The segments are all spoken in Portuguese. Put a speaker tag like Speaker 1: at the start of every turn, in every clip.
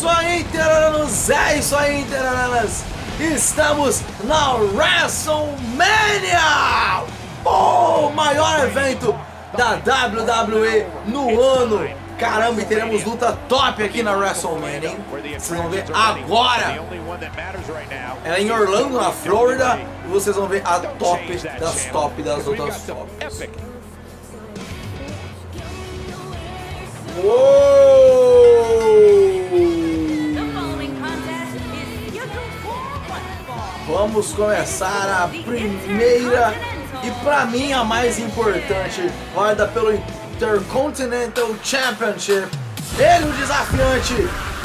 Speaker 1: isso aí, Interananos! É isso aí, Interananas! Estamos na WrestleMania! O maior evento da WWE no ano! Caramba, e teremos luta top aqui na WrestleMania, hein? Vocês vão ver agora! Ela é em Orlando, na Flórida, e vocês vão ver a top das top das outras tops. Vamos começar a primeira e para mim a mais importante, válida pelo Intercontinental Championship. Ele, o desafiante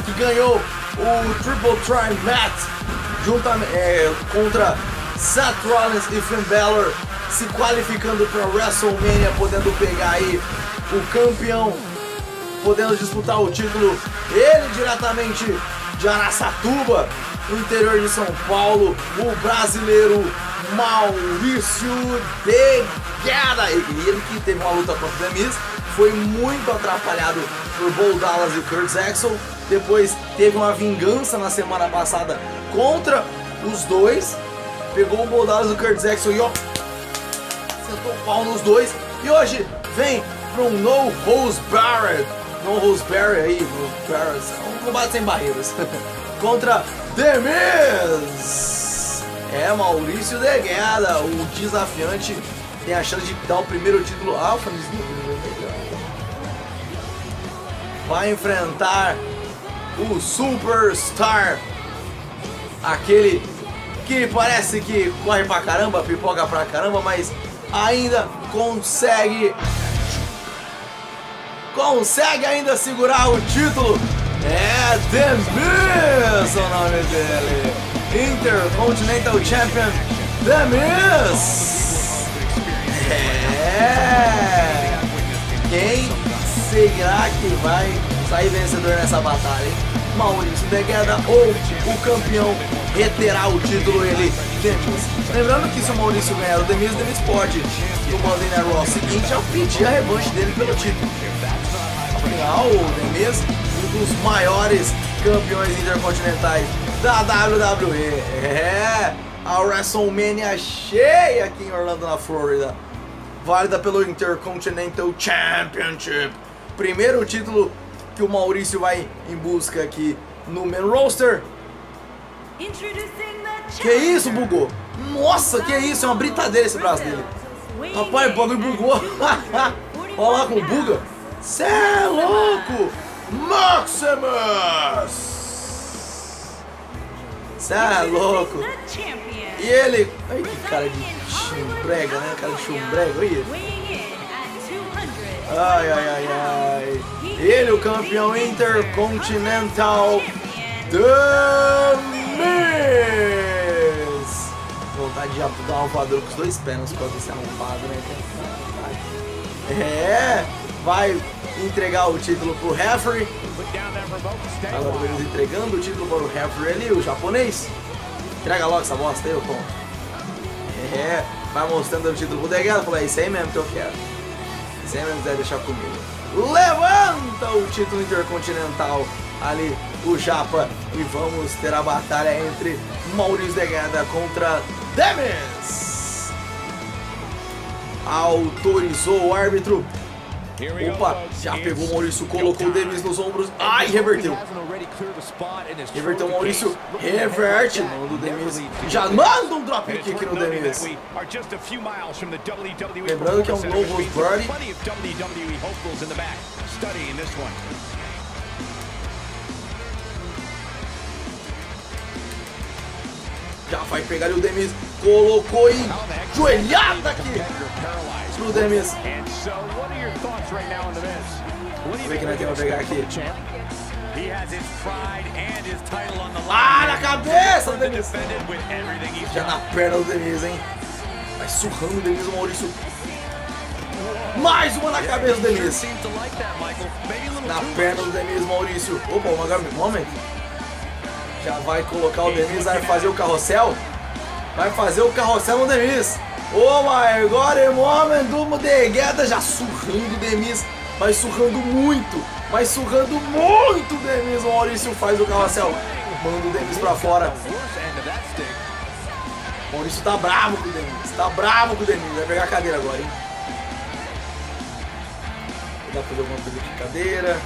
Speaker 1: que ganhou o Triple Tri Match juntamente é, contra Seth Rollins e Finn Balor, se qualificando para WrestleMania, podendo pegar aí o campeão podendo disputar o título, ele diretamente de Araçatuba, no interior de São Paulo, o brasileiro Maurício Guerra. Ele que teve uma luta contra o Demis, foi muito atrapalhado por Bo Dallas e Kurt Axel. Depois teve uma vingança na semana passada contra os dois. Pegou o Bo Dallas e o Kurt Axel e ó, sentou o pau nos dois. E hoje vem para um No Holds Barrett no Roseberry aí, Roseberry, um combate sem barreiras. Contra The Miz. É Maurício de Guerra, o desafiante, tem a chance de dar o primeiro título Alpha. Vai enfrentar o Superstar, aquele que parece que corre pra caramba, pipoca pra caramba, mas ainda consegue consegue ainda segurar o título. É The Miz o nome dele. Intercontinental Champion The Miz. É. Quem será que vai sair vencedor nessa batalha, hein? Maurício de Guerra ou o campeão reterá o título ele, Demis. Lembrando que se o Maurício ganhar o Demis, o Demis pode no Monday Night Raw seguinte ao pedir a revanche dele pelo título. Afinal, o Demis, dos maiores campeões intercontinentais da WWE. É, a WrestleMania cheia aqui em Orlando, na Flórida. Válida pelo Intercontinental Championship. Primeiro título que o Maurício vai em busca aqui no main roster. Que isso, bugou? Nossa, que isso, é uma britadeira esse braço dele. Rapaz, o bagulho bugou. Olha lá como buga. Cê é louco! Maximus! Cê é louco! E ele... Ai, que cara de chumbrega, né? Cara de chumbrega, olha Ai, ai, ai, ai. Ele, o campeão intercontinental The Miz. Vontade de dar uma voadora com os dois pés nas costas desse arrombado, né? É, vai entregar o título pro referee. Agora eles entregando o título para o referee ali, o japonês. Entrega logo essa bosta aí, ô Tom. É, vai mostrando o título pro Degado, falou, é isso aí mesmo que eu quero. Isso aí mesmo que deixar comigo. Levanta o título intercontinental ali, o Japa. E vamos ter a batalha entre Maurício Degada contra Demis. Autorizou o árbitro Opa, já pegou o Maurício, colocou o Demis nos ombros. Ai, reverteu. Reverteu o Maurício, reverte. Manda o Demis. Já manda um drop kick no Demis. Lembrando que é um novo Birdie. Já vai pegar ali o Demis. Colocou em joelhada aqui pro Demis. Vamos ver que nós temos pegar aqui. Ah, na cabeça do Demis. Já na perna do Demis, hein? Vai surrando o Demis, o Maurício. Mais uma na cabeça do Demis. Na perna do Demis, Maurício. Opa, uma moment. Já vai colocar o Demis, vai fazer o carrossel. Vai fazer o carrossel no Demis. Oh my god, moment do de guerra já surrando o Demis. Vai surrando muito Mas sugando muito o Demis. O Maurício faz o carrossel. Manda o Demis pra fora. O Maurício tá bravo com o Demis. Tá bravo com o Demis. Vai pegar a cadeira agora, hein? Dá pra fazer alguma coisa de cadeira.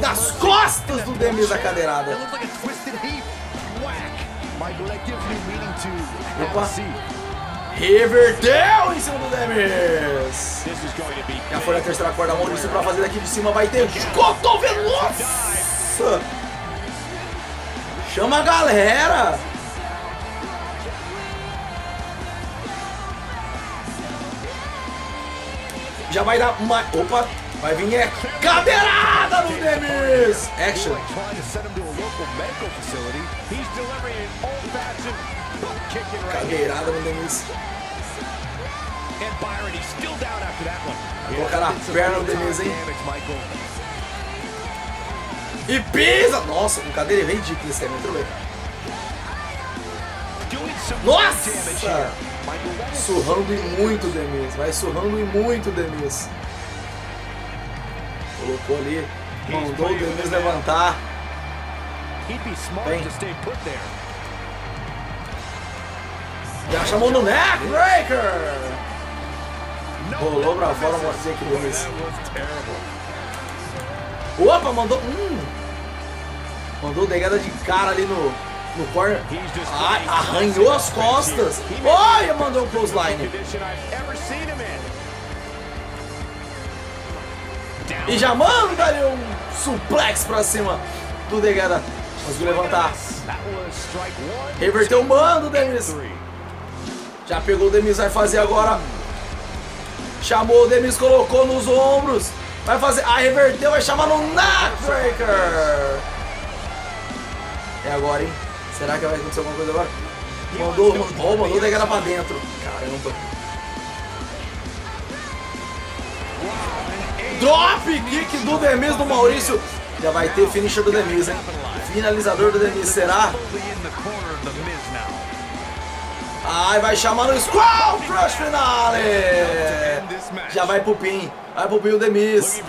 Speaker 1: Das costas do Demis a cadeirada. Opa. Reverteu em cima do Demis. Já foi a terceira corda, Maurício pra fazer daqui de cima. Vai ter cotovelo. Nossa. Chama a galera. Já vai dar uma... Opa. Vai vir é cadeirada no Demis. Action. Cadeirada no Demis. Colocar na perna no Demis, hein? E pisa! Nossa, com cadeira é ridículo esse muito bem. Nossa! Surrando e muito Demis. Vai surrando e muito Demis. Colocou ali. Mandou o Demis levantar. Bem. Já chamou no neckbreaker! Rolou pra fora, dizer que Demis. Opa, mandou. Hum. Mandou degada de cara ali no, no corner. Ai, arranhou as costas. Olha, mandou um clothesline. E já manda ali um suplex pra cima do Degada. Conseguiu levantar. Reverteu o mando, Demis. Já pegou o Demis, vai fazer agora. Chamou o Demis, colocou nos ombros. Vai fazer. Ah, reverteu, vai chamar no Neckbreaker. É agora, hein? Será que vai acontecer alguma coisa agora? Mandou, oh, mandou o Degada pra dentro. Caramba. Drop kick do Demis do Maurício. Já vai ter finisher do Demis, hein? Finalizador do Demis será? Ai, vai chamar no Squall Crush Finale! Já vai pro pin. Vai pro pin o Demis.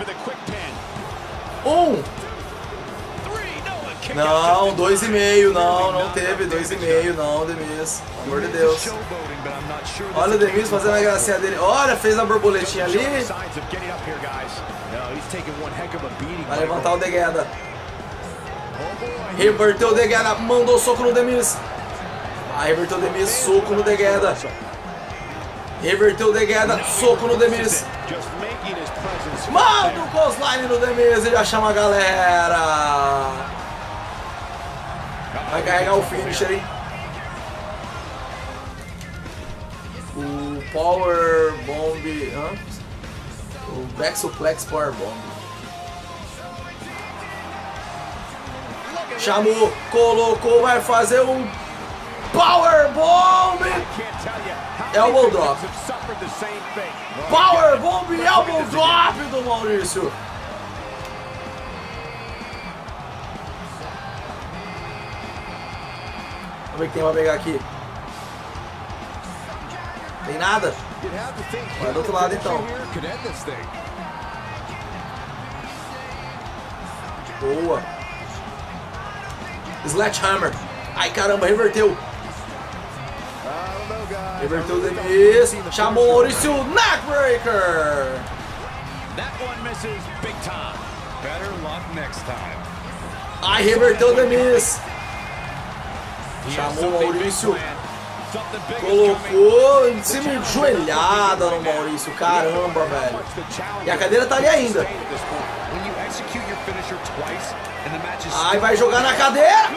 Speaker 1: Um. Não, dois e meio, não, não teve dois e meio, não, Demis. Pelo amor de Deus. Olha o Demis fazendo a gracinha dele. Olha, fez a borboletinha ali. Vai levantar o Degueda. Reverteu o Degueda, mandou soco no Demis. Vai, reverteu o Demis, soco no Degueda. Reverteu o Degueda, soco no Demis. Manda o clothesline no Demis e já chama a galera. Vai carregar o finisher, hein? O Power Bomb. Hã? O Back Suplex Power Bomb. Chamou, colocou, vai fazer um Power Bomb! Elbow Drop. Power Bomb Elbow Drop do Maurício. Vamos ver o que tem pra pegar aqui. Tem nada? Vai do outro lado então. Boa. Sledgehammer. Ai caramba, reverteu. Reverteu o Demis. Chamou o Maurício Neckbreaker. Ai, reverteu o Demis. Chamou o Maurício. Colocou em cima de joelhada no Maurício. Caramba, velho. E a cadeira tá ali ainda. Ai, vai jogar na cadeira.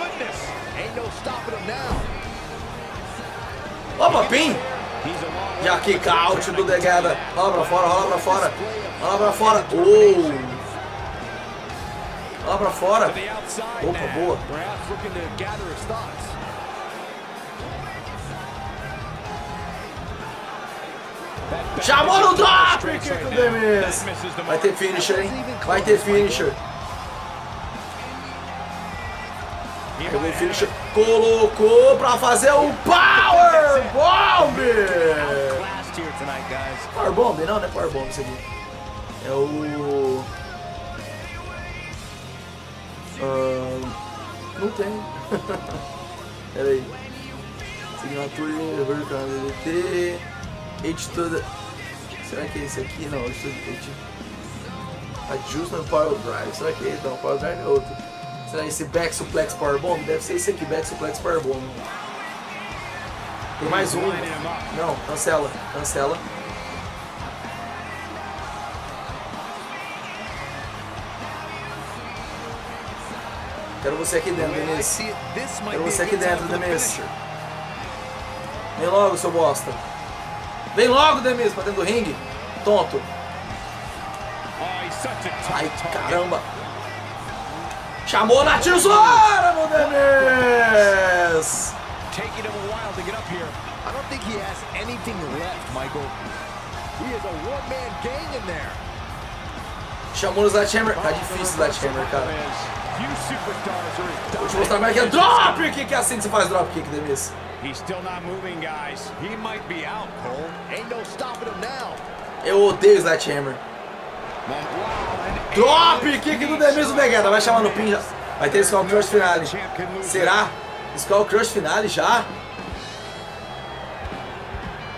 Speaker 1: Opa, pin. Já kick out do Degada. Rola pra fora, rola pra fora. Rola pra fora. Oh. Rola pra fora. Opa, boa. Chamou no drop. Vai ter finisher, hein? Vai ter finisher. Pegou o finish, colocou pra fazer o Power Bomb! Power Bomb? Não, não é Power Bomb isso aqui. É o... Uh, não tem. Pera aí. Signature, Vertical Toda. Será que é esse aqui? Não, H Adjustment Power Drive. Será que é esse? Não, Power Drive é outro. Será esse Back Suplex Power Bomb? Deve ser esse aqui, Back Suplex Power Bomb. Tem mais um. Não, cancela, cancela. Quero você aqui dentro, Denise. Quero você aqui dentro, Denise. Vem logo, seu bosta. Vem logo, Denise, pra dentro do ringue. Tonto. Ai, caramba. Chamou na tesoura no Demis. Chamou no Sledgehammer. Tá difícil Sledgehammer, cara. Vou te mostrar como é que é drop kick. É assim que você faz drop kick, Demis.
Speaker 2: He's still not moving, guys. He might be out, Cole. Ain't no stopping him now.
Speaker 1: Eu odeio Sledgehammer. Drop kick do Demis do Vegeta. Vai chamar no pin já. Vai ter Skull Crush Finale. Será? Skull Crush Finale já?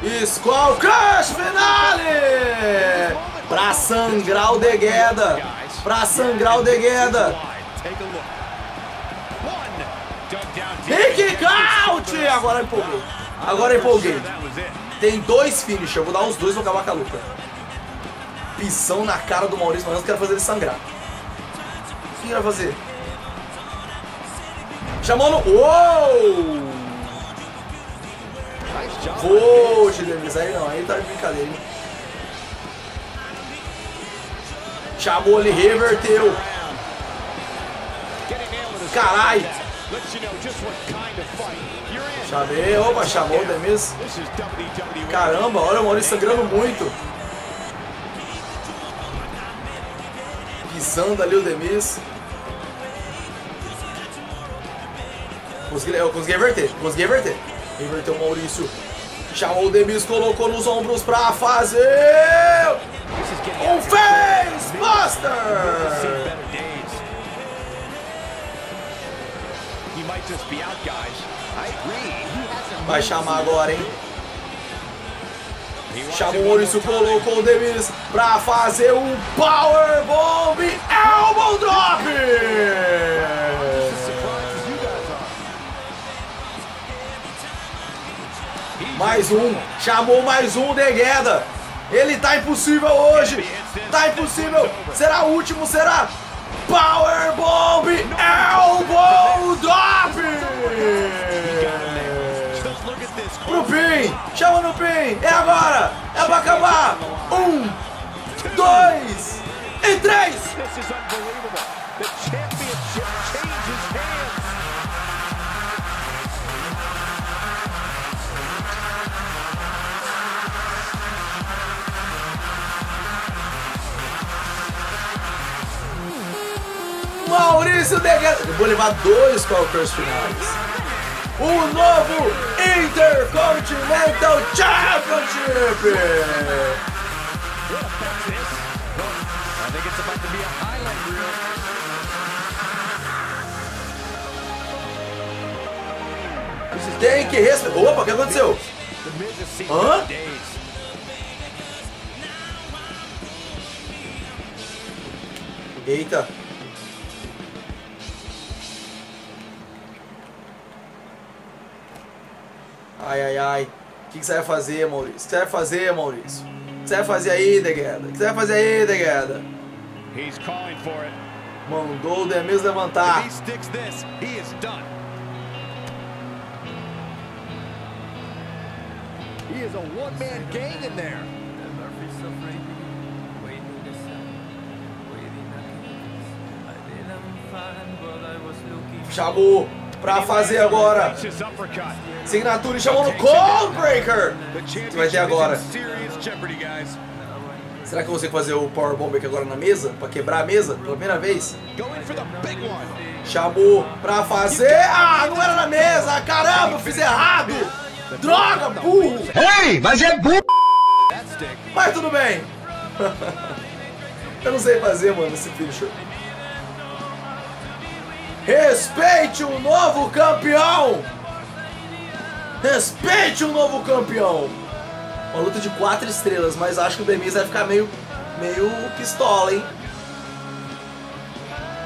Speaker 1: Skull Crush Finale! Pra sangrar o Degueda. Pra sangrar o Degueda. Out! Agora empolguei. Agora empolguei. Tem dois finishes. Eu vou dar os dois vou acabar com a luta. Pisão na cara do Maurício, eu quero fazer ele sangrar. O que ele vai fazer? Chamou no... Uou! Vou, Denis. Aí não, aí tá de brincadeira, hein? Chamou, ele reverteu. Caralho. Chamei, opa, chamou o Demis. Caramba, olha o Maurício sangrando muito. Pisando ali o Demis. Consegui, eu consegui reverter, consegui reverter. Inverteu o Maurício. Chamou o Demis, colocou nos ombros pra fazer um Face Buster! Vai chamar agora, hein? Chamou o Maurício, colocou o Demis pra fazer um Power Bomb Elbow Drop! Mais um, chamou mais um Degueda. Ele tá impossível hoje. Tá impossível. Será o último, será? Power Bomb Elbow Drop! Pro pin, chama no pin, é agora, é pra acabar. Um, dois e três. Maurício Degueta. Eu vou levar dois Calcars finais. O novo Intercontinental Championship. Tem que respeitar. Opa, o que aconteceu? Hã? Eita. Ai, ai, ai. O que, que, você vai fazer, Maurício? O que você vai fazer, Maurício? O que você vai fazer aí, Degueda? O que você vai fazer aí, Degueda? Mandou o Demis levantar.
Speaker 2: He is a one-man gang in there.
Speaker 1: Chamou pra fazer agora. Signature chamou no Cold Breaker. Que vai ter agora. Será que eu consigo fazer o Power Bomb aqui agora na mesa? Pra quebrar a mesa pela primeira vez? Chamou pra fazer. Ah, não era na mesa! Caramba, eu fiz errado! Droga, burro!
Speaker 3: Ei, mas é burro!
Speaker 1: Mas tudo bem! eu não sei fazer, mano, esse finisher. Respeite o novo campeão! Respeite o novo campeão! Uma luta de quatro estrelas, mas acho que o Demis vai ficar meio, meio pistola, hein?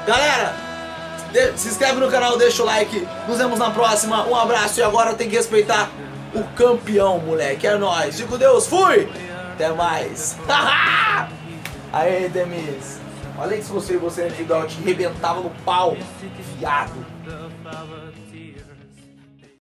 Speaker 1: Galera, se inscreve no canal, deixa o like. Nos vemos na próxima. Um abraço e agora tem que respeitar o campeão, moleque. É nóis. Fico Deus. Fui! Até mais. Aê, Demis. Se fosse você antigo, eu te rebentava no pau. Viado.